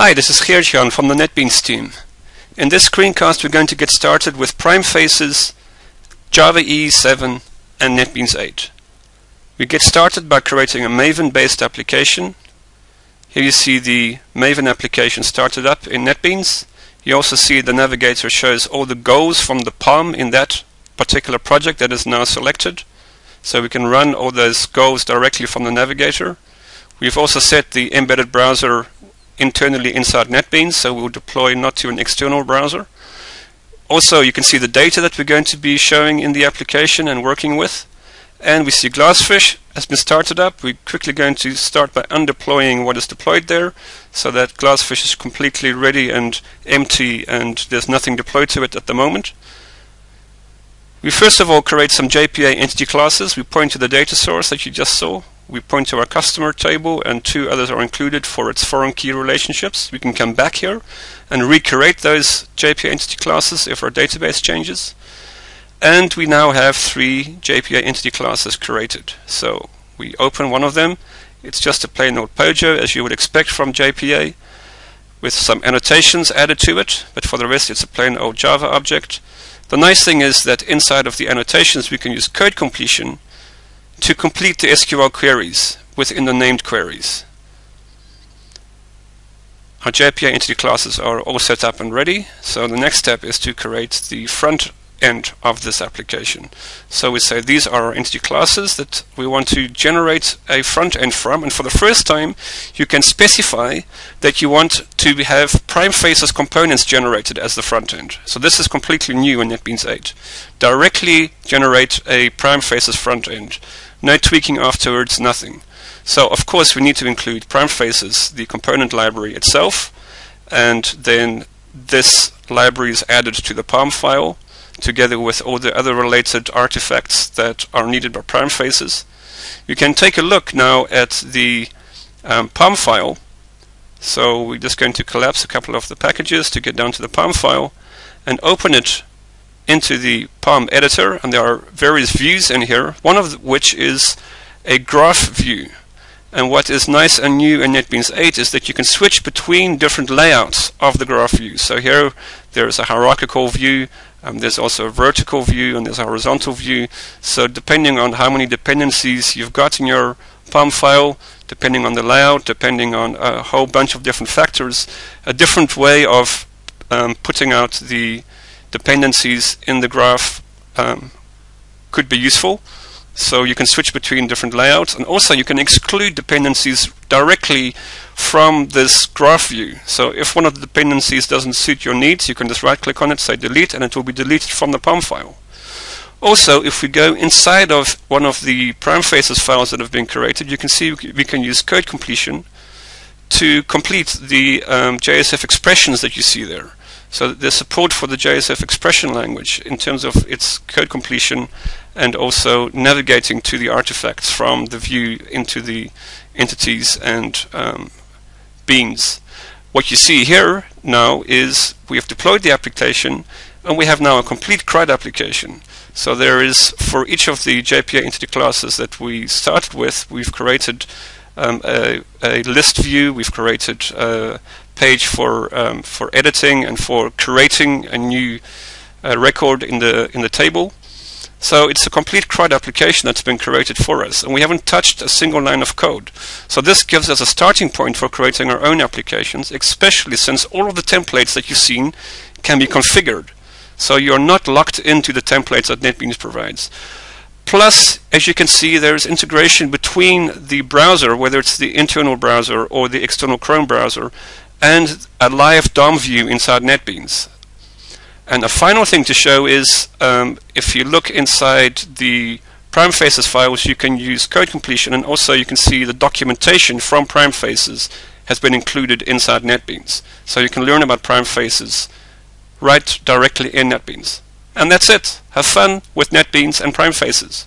Hi, this is Geert-Jan from the NetBeans team. In this screencast we're going to get started with PrimeFaces, Java EE 7 and NetBeans 8. We get started by creating a Maven-based application. Here you see the Maven application started up in NetBeans. You also see the navigator shows all the goals from the POM in that particular project that is now selected. So we can run all those goals directly from the navigator. We've also set the embedded browser internally inside NetBeans, so we'll deploy not to an external browser. Also, you can see the data that we're going to be showing in the application and working with. And we see Glassfish has been started up. We're quickly going to start by undeploying what is deployed there so that Glassfish is completely ready and empty and there's nothing deployed to it at the moment. We first of all create some JPA entity classes. We point to the data source that you just saw we point to our customer table and two others are included for its foreign key relationships. We can come back here and recreate those JPA entity classes if our database changes. And we now have three JPA entity classes created. So we open one of them. It's just a plain old POJO as you would expect from JPA with some annotations added to it, but for the rest it's a plain old Java object. The nice thing is that inside of the annotations we can use code completion to complete the SQL queries within the named queries. Our JPA entity classes are all set up and ready, so the next step is to create the front end of this application. So we say these are our entity classes that we want to generate a front end from and for the first time you can specify that you want to have PrimeFaces components generated as the front end. So this is completely new in NetBeans 8. Directly generate a PrimeFaces front end. No tweaking afterwards, nothing. So of course we need to include PrimeFaces, the component library itself, and then this library is added to the POM file together with all the other related artifacts that are needed by PrimeFaces. You can take a look now at the um, POM file. So we're just going to collapse a couple of the packages to get down to the POM file and open it into the POM editor and there are various views in here, one of which is a graph view. And what is nice and new in NetBeans 8 is that you can switch between different layouts of the graph view. So here there is a hierarchical view, um, there's also a vertical view and there's a horizontal view. So depending on how many dependencies you've got in your POM file, depending on the layout, depending on a whole bunch of different factors, a different way of um, putting out the dependencies in the graph um, could be useful. So you can switch between different layouts and also you can exclude dependencies directly from this graph view. So if one of the dependencies doesn't suit your needs, you can just right click on it, say delete, and it will be deleted from the POM file. Also, if we go inside of one of the prime files that have been created, you can see we can use code completion to complete the um, JSF expressions that you see there. So there's support for the JSF expression language in terms of its code completion and also navigating to the artifacts from the view into the entities and um, beans. What you see here now is we have deployed the application and we have now a complete CRUD application. So there is, for each of the JPA entity classes that we started with, we've created um, a, a, list view, we've created a page for um, for editing and for creating a new uh, record in the in the table. So it's a complete CRUD application that's been created for us, and we haven't touched a single line of code. So this gives us a starting point for creating our own applications, especially since all of the templates that you've seen can be configured. So you're not locked into the templates that NetBeans provides. Plus, as you can see, there's integration between the browser, whether it's the internal browser or the external Chrome browser, and a live DOM view inside NetBeans. And the final thing to show is um, if you look inside the PrimeFaces files, you can use code completion, and also you can see the documentation from PrimeFaces has been included inside NetBeans. So you can learn about PrimeFaces right directly in NetBeans. And that's it. Have fun with NetBeans and PrimeFaces.